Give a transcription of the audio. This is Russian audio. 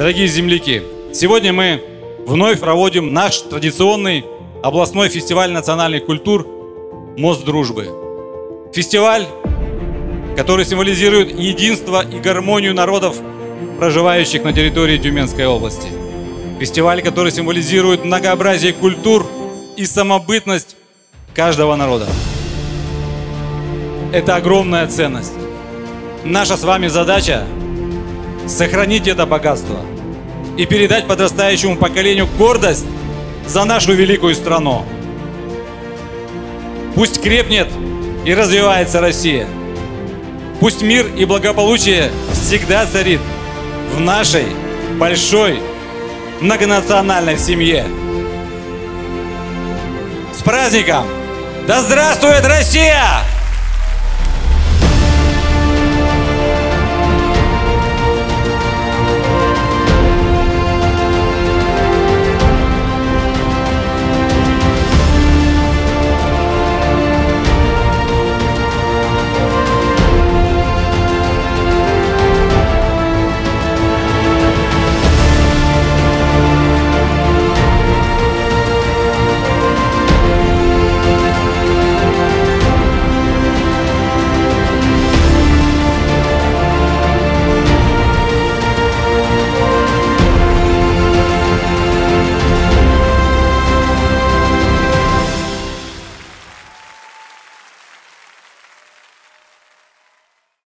Дорогие земляки, сегодня мы вновь проводим наш традиционный областной фестиваль национальных культур «Мост дружбы». Фестиваль, который символизирует единство и гармонию народов, проживающих на территории Тюменской области. Фестиваль, который символизирует многообразие культур и самобытность каждого народа. Это огромная ценность. Наша с вами задача – сохранить это богатство и передать подрастающему поколению гордость за нашу великую страну. Пусть крепнет и развивается Россия. Пусть мир и благополучие всегда царит в нашей большой многонациональной семье. С праздником! Да здравствует Россия!